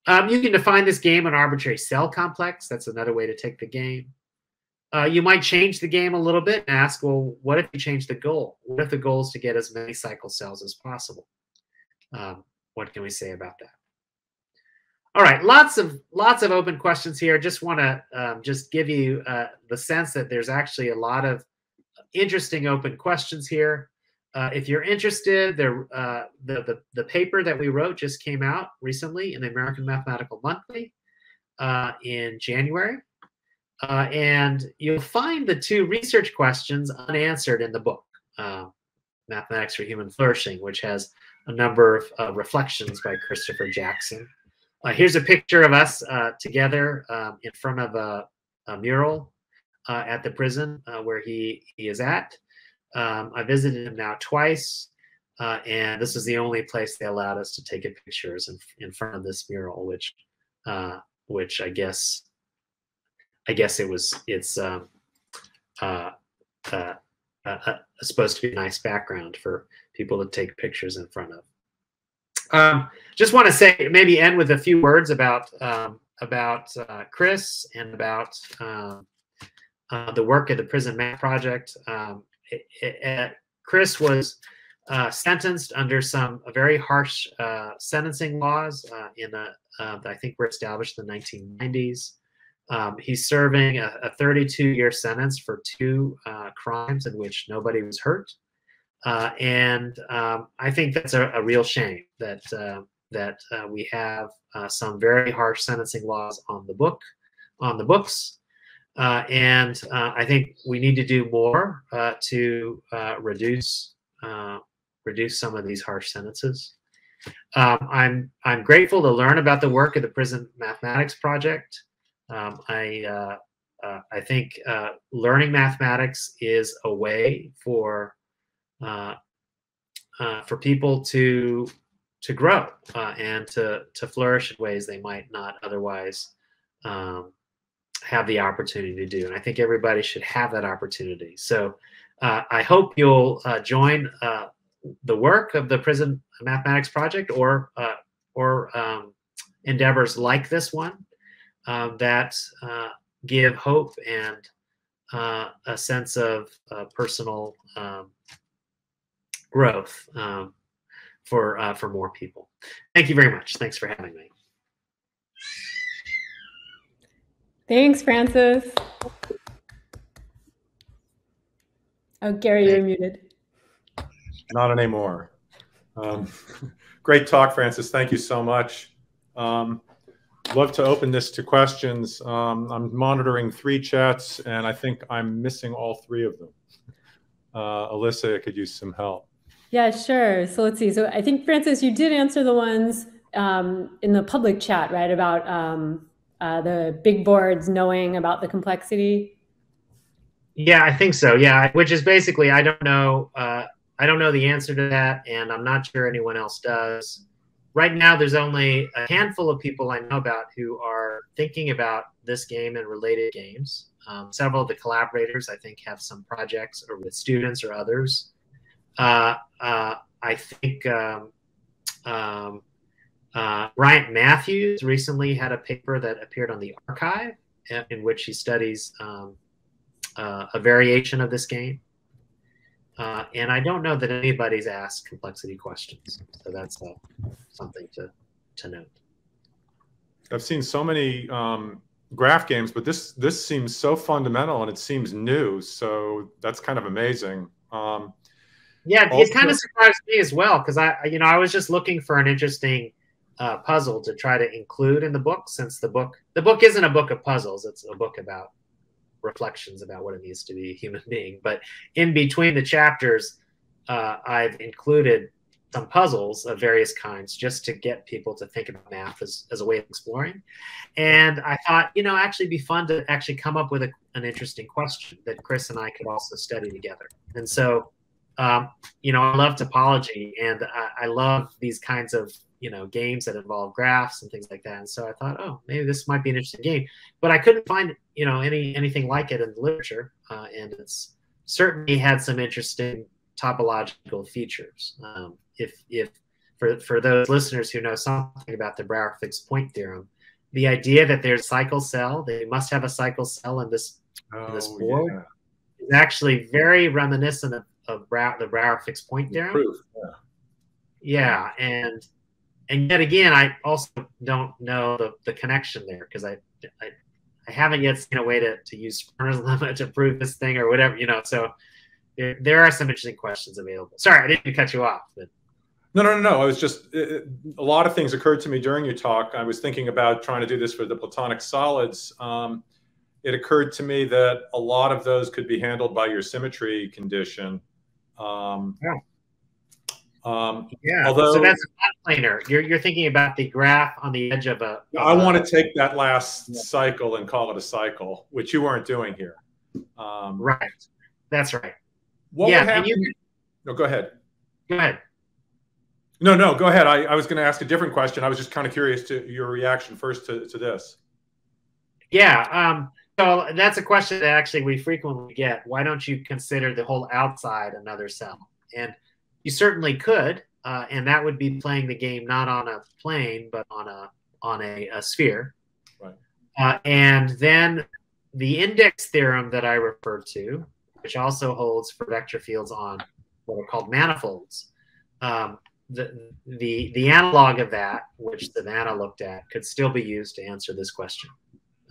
Um, you can define this game an arbitrary cell complex. That's another way to take the game. Uh, you might change the game a little bit and ask, well, what if you change the goal? What if the goal is to get as many cycle cells as possible? Um, what can we say about that? All right, lots of lots of open questions here. Just want to um, just give you uh, the sense that there's actually a lot of interesting open questions here. Uh, if you're interested, there uh, the, the the paper that we wrote just came out recently in the American Mathematical Monthly uh, in January, uh, and you'll find the two research questions unanswered in the book, uh, Mathematics for Human Flourishing, which has a number of uh, reflections by Christopher Jackson. Uh, here's a picture of us uh, together um, in front of a, a mural uh, at the prison uh, where he, he is at. Um, I visited him now twice, uh, and this is the only place they allowed us to take pictures in, in front of this mural, which which I guess I guess it was it's um, supposed to be a nice background for people to take pictures in front of. Um, just want to say, maybe end with a few words about um, about uh, Chris and about um, uh, the work of the Prison Math Project. Um, it, it, Chris was uh, sentenced under some very harsh uh, sentencing laws uh, in the uh, I think were established in the 1990s. Um, he's serving a, a 32 year sentence for two uh, crimes in which nobody was hurt. Uh, and um, I think that's a, a real shame that that we have some very harsh sentencing laws on the book on the books. Uh, and uh, I think we need to do more uh, to reduce reduce some of these harsh sentences. Um, I'm I'm grateful to learn about the work of the Prison Mathematics Project. Um, I uh, uh, I think uh, learning mathematics is a way for uh, uh, for people to to grow uh, and to to flourish in ways they might not otherwise um, have the opportunity to do. And I think everybody should have that opportunity. So I hope you'll join the work of the Prison Mathematics Project or uh, or um, endeavors like this one uh, that uh, give hope and uh, a sense of uh, personal um, growth um, for uh, for more people. Thank you very much. Thanks for having me. Thanks, Frances. Oh, Gary, you're muted. Not anymore. Um, great talk, Frances. Thank you so much. Um, love to open this to questions. Um, I'm monitoring three chats, and I think I'm missing all three of them. Uh, Alyssa could use some help. Yeah, sure. So let's see. So I think, Frances, you did answer the ones um, in the public chat, right, about um, uh, the big boards knowing about the complexity. Yeah, I think so. Yeah, which is basically, I don't know. Uh, I don't know the answer to that, and I'm not sure anyone else does. Right now, there's only a handful of people I know about who are thinking about this game and related games. Um, several of the collaborators, I think, have some projects or with students or others. Uh, uh, I think um, um, uh, Bryant Mathews recently had a paper that appeared on the arXiv in which he studies um, uh, a variation of this game. Uh, and I don't know that anybody's asked complexity questions. So that's something to, to note. I've seen so many um, graph games, but this this seems so fundamental and it seems new. So that's kind of amazing. Um, yeah, it kind of surprised me as well because I, you know, I was just looking for an interesting uh, puzzle to try to include in the book since the book the book isn't a book of puzzles; it's a book about reflections about what it means to be a human being. But in between the chapters, uh, I've included some puzzles of various kinds just to get people to think about math as, as a way of exploring. And I thought, you know, actually be fun to actually come up with a, an interesting question that Chris and I could also study together. And so, um, you know, I love topology and I, I love these kinds of you know games that involve graphs and things like that. And so I thought, oh, maybe this might be an interesting game, but I couldn't find you know any anything like it in the literature, uh, and it's certainly had some interesting topological features. Um, if if for for those listeners who know something about the Brouwer fixed point theorem, the idea that there's a cycle cell, they must have a cycle cell in this oh, in this oh, board, yeah. is actually very reminiscent of, of Brouwer, the Brouwer fixed point theorem. Proof, yeah. yeah, and and yet again, I also don't know the, the connection there because I, I, I haven't yet seen a way to, to use Sperner's lemma to prove this thing or whatever, you know. So there, there are some interesting questions available. Sorry, I didn't cut you off, but. No, no, no, no. I was just it, a lot of things occurred to me during your talk. I was thinking about trying to do this for the platonic solids. Um, it occurred to me that a lot of those could be handled by your symmetry condition. Um, yeah. Um, yeah. Although, so that's a planar. You're you're thinking about the graph on the edge of a. Of I want to take that last yeah. cycle and call it a cycle, which you weren't doing here. Um, right. That's right. What yeah, would happen? You, no, go ahead. Go ahead. No, no, go ahead. I, I was going to ask a different question. I was just kind of curious to your reaction first to, to this. Yeah. Um, so that's a question that actually we frequently get. Why don't you consider the whole outside another cell? And you certainly could, uh, and that would be playing the game not on a plane but on a on a, a sphere. Right. Uh, and then the index theorem that I referred to, which also holds for vector fields on what are called manifolds, um, the, the, the analog of that, which Savannah looked at, could still be used to answer this question,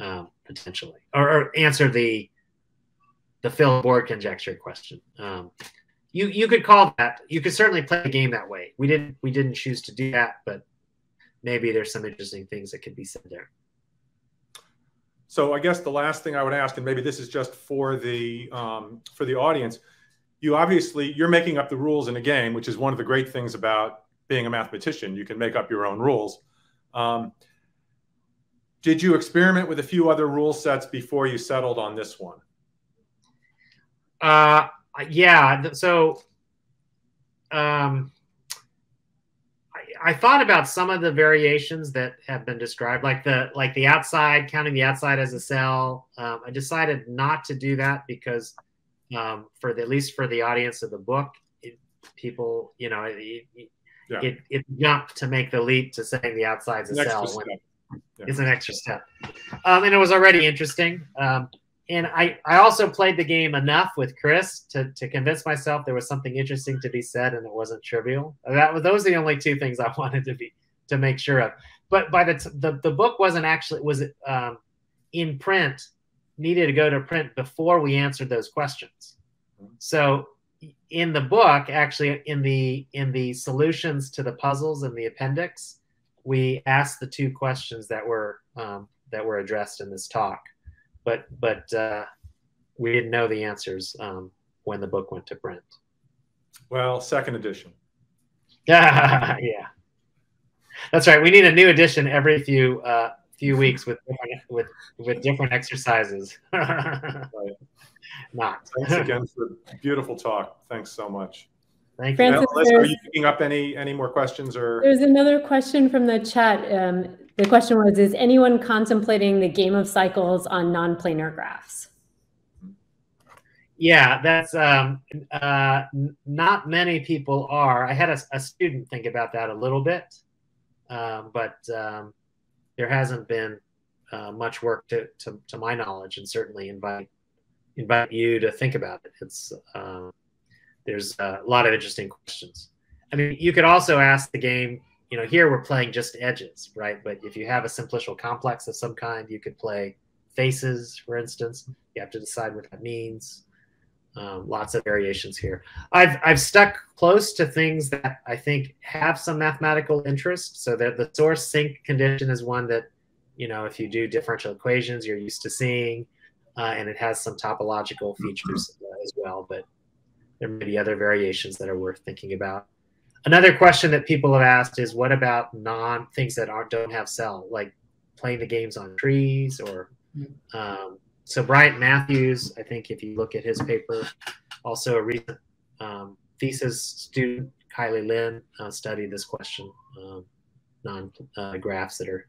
um, potentially, or, or, answer the the Phil Board conjecture question. Um, you you could call that. You could certainly play the game that way. We didn't we didn't choose to do that, but maybe there's some interesting things that could be said there. So I guess the last thing I would ask, and maybe this is just for the um, for the audience, you obviously you're making up the rules in a game, which is one of the great things about being a mathematician. You can make up your own rules. Um, did you experiment with a few other rule sets before you settled on this one? Uh, yeah. So, um, I, I thought about some of the variations that have been described, like the like the outside, counting the outside as a cell. Um, I decided not to do that because um, for the, at least for the audience of the book, it, people, you know, it, yeah. it, it jumped to make the leap to saying the outside's a cell. Yeah. It's an extra step, um, and it was already interesting. Um, and I, I also played the game enough with Chris to, to convince myself there was something interesting to be said and it wasn't trivial. That those are the only two things I wanted to be to make sure of. But by the the, the book wasn't actually was um, in print needed to go to print before we answered those questions. So in the book, actually in the in the solutions to the puzzles in the appendix, we asked the two questions that were um, that were addressed in this talk, but but uh, we didn't know the answers um, when the book went to print. Well, second edition. yeah, that's right. We need a new edition every few uh, few weeks with different, with with different exercises. right. Not. Thanks again for beautiful talk. Thanks so much. Thank you. Frances, are you picking up any any more questions or? There's another question from the chat. Um, the question was: Is anyone contemplating the game of cycles on non-planar graphs? Yeah, that's um, uh, not many people are. I had a, a, student think about that a little bit, um, but um, there hasn't been uh, much work to, to, to, my knowledge, and certainly invite invite you to think about it. It's uh, there's a lot of interesting questions. I mean, you could also ask the game. You know, here we're playing just edges, right? But if you have a simplicial complex of some kind, you could play faces, for instance. You have to decide what that means. Um, lots of variations here. I've I've stuck close to things that I think have some mathematical interest. So that the source sink condition is one that, you know, if you do differential equations, you're used to seeing, uh, and it has some topological features uh, as well. But there may be other variations that are worth thinking about. Another question that people have asked is, what about non things that aren't don't have cell, like playing the games on trees or hmm. um, so Bryant Mathews, I think if you look at his paper, also a recent um, thesis student, Kylie Lin, uh, studied this question, um, non uh, graphs that are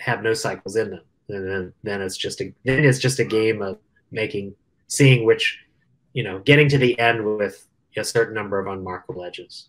have no cycles in them, and then then it's just a then it's just a game of making seeing which, you know, getting to the end with a certain number of unmarkable edges.